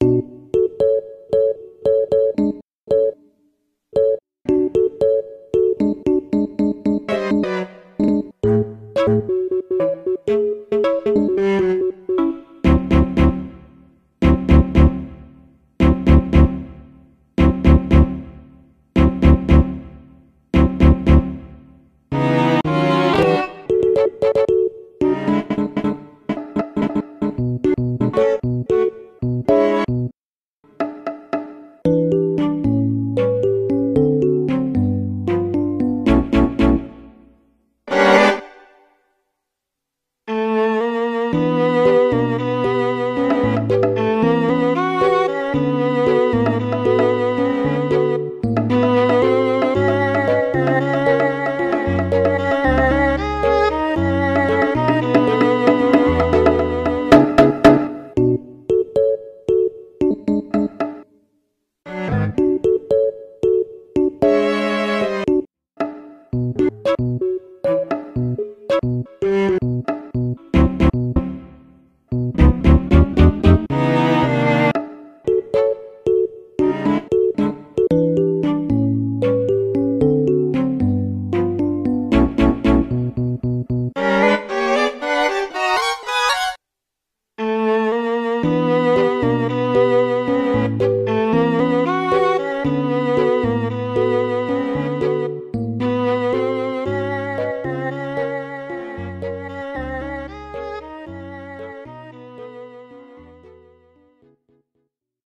Thank you. Música Música